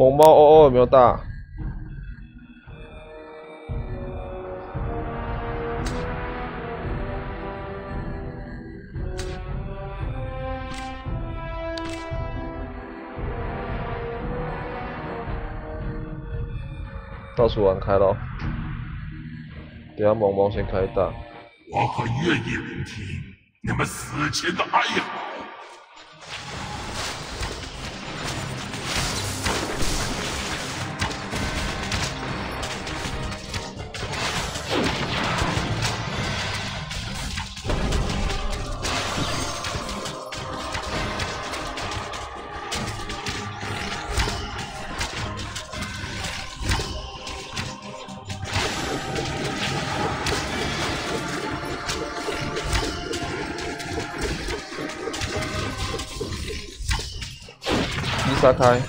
猛猫哦哦有没有大？倒数完开了，等下萌萌先开大。我很愿意聆听你们死前的哀嚎。杀开！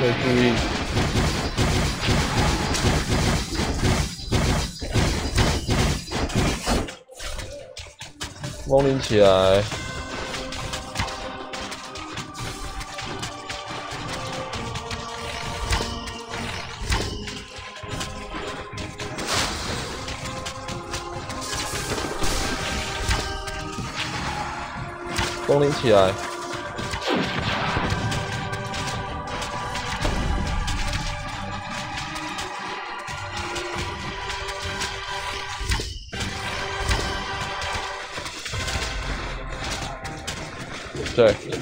要注意！梦灵起来！风铃起来！对。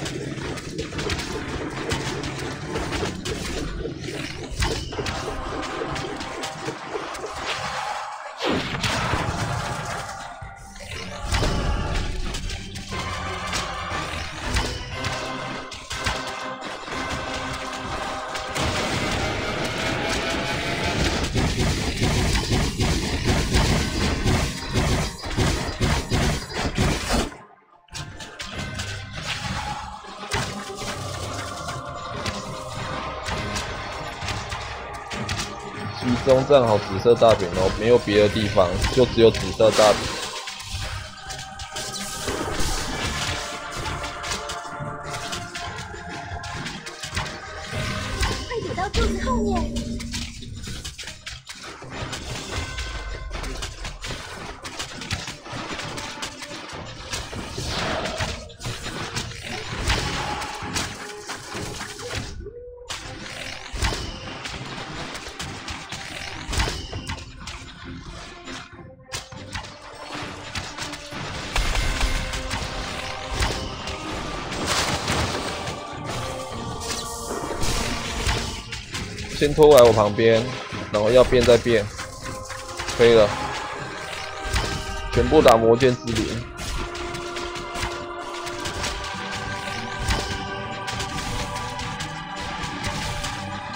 中站好紫色大饼哦，没有别的地方，就只有紫色大饼。先拖来我旁边，然后要变再变，可以了，全部打魔剑之灵，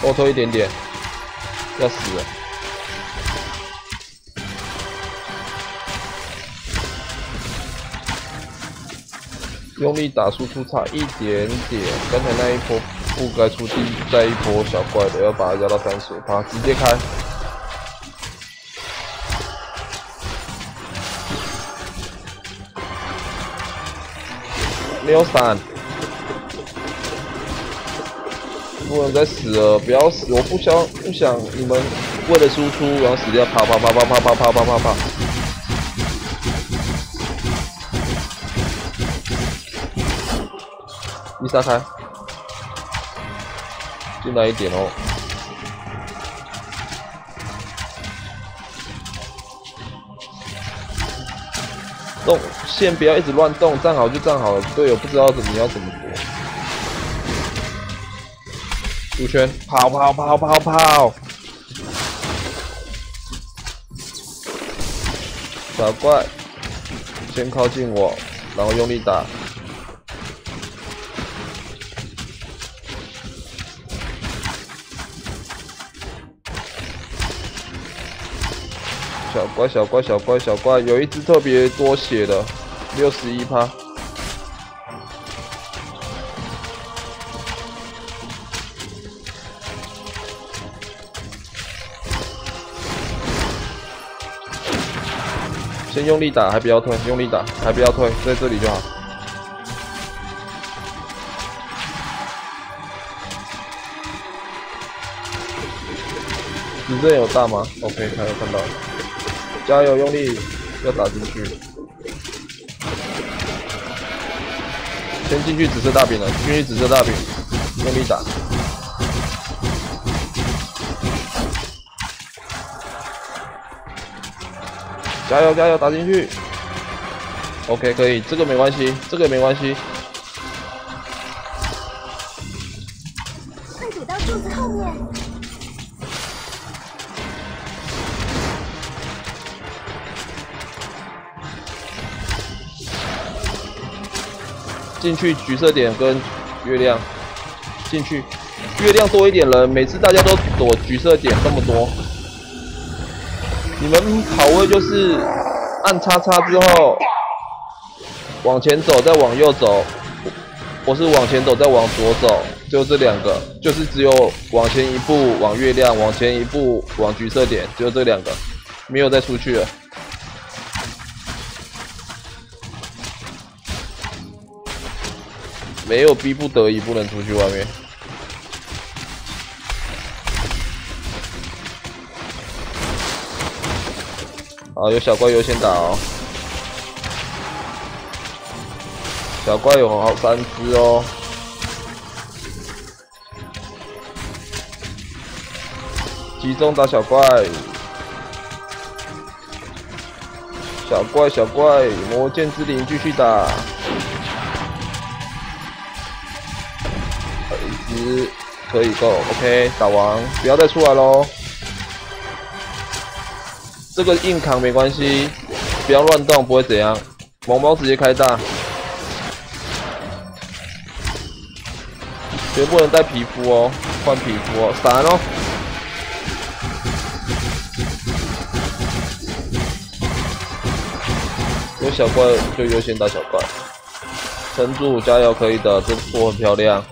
后退一点点，要死了，用力打输出差一点点，刚才那一波。不该出第再一波小怪的，要把它压到三十，把它直接开。没有闪，不能再死了，不要死！我不想不想你们为了输出然后死掉，啪啪啪啪啪啪啪啪啪啪！你杀开。进来一点哦，动线不要一直乱动，站好就站好了。队友不知道怎么要怎么躲，出圈，跑跑跑跑跑，小怪先靠近我，然后用力打。小怪，小怪，小怪，小怪，有一只特别多血的，六十一趴。先用力打，还不要退，用力打，还不要退，在这里就好。你这有大吗？OK，看有看到了，加油，用力，要打进去。先进去紫色大饼了，进去紫色大饼，用力打。加油加油，打进去。OK，可以，这个没关系，这个没关系。进去橘色点跟月亮，进去，月亮多一点人，每次大家都躲橘色点这么多。你们跑位就是按叉叉之后往前走，再往右走。我是往前走，再往左走，就这两个，就是只有往前一步往月亮，往前一步往橘色点，只有这两个，没有再出去了。没有逼不得已不能出去外面。好，有小怪优先打哦。小怪有好三只哦。集中打小怪。小怪小怪，魔剑之灵继续打。一只可以够，OK，打完不要再出来喽。这个硬扛没关系，不要乱动，不会怎样。毛毛直接开大，绝不能带皮肤哦，换皮肤哦，闪哦。有小怪就优先打小怪，撑住，加油，可以的，这波很漂亮。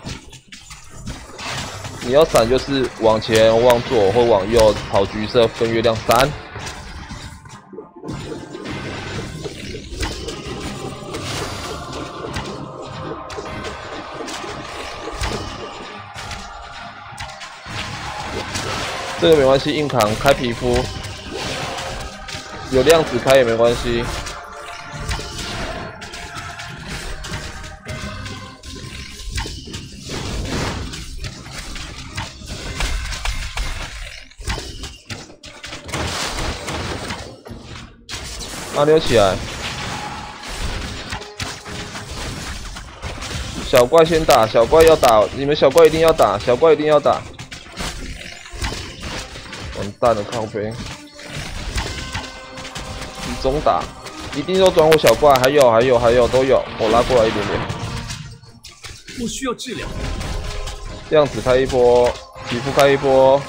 你要闪就是往前、往左或往右跑橘色分月亮闪。这个没关系，硬扛开皮肤，有量子开也没关系。阿牛起来，小怪先打，小怪要打，你们小怪一定要打，小怪一定要打。完蛋了，靠背，集中打，一定要转我小怪，还有还有还有都有，我拉过来一点点。我需要治疗。这样子开一波，皮肤开一波。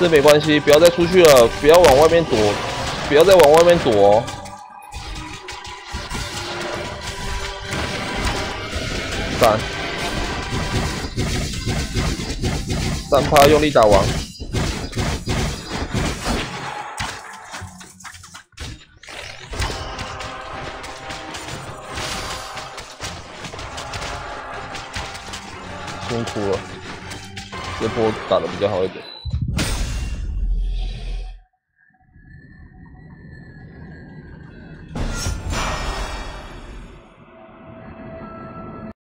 这没关系，不要再出去了，不要往外面躲，不要再往外面躲。闪，三趴用力打完。辛苦了，这波打的比较好一点。